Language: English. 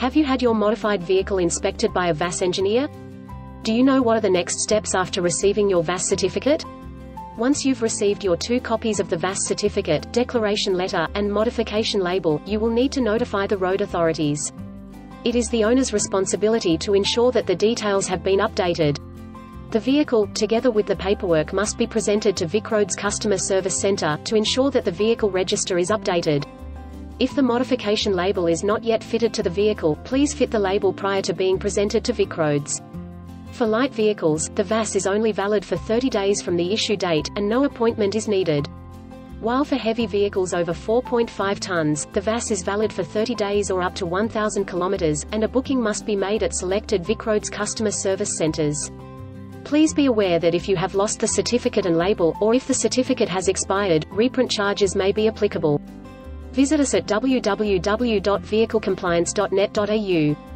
Have you had your modified vehicle inspected by a VASS engineer? Do you know what are the next steps after receiving your VASS certificate? Once you've received your two copies of the VASS certificate, declaration letter, and modification label, you will need to notify the road authorities. It is the owner's responsibility to ensure that the details have been updated. The vehicle, together with the paperwork must be presented to VicRoads Customer Service Center, to ensure that the vehicle register is updated. If the modification label is not yet fitted to the vehicle, please fit the label prior to being presented to VicRoads. For light vehicles, the VASS is only valid for 30 days from the issue date, and no appointment is needed. While for heavy vehicles over 4.5 tons, the VASS is valid for 30 days or up to 1,000 kilometers, and a booking must be made at selected VicRoads customer service centers. Please be aware that if you have lost the certificate and label, or if the certificate has expired, reprint charges may be applicable. Visit us at www.vehiclecompliance.net.au.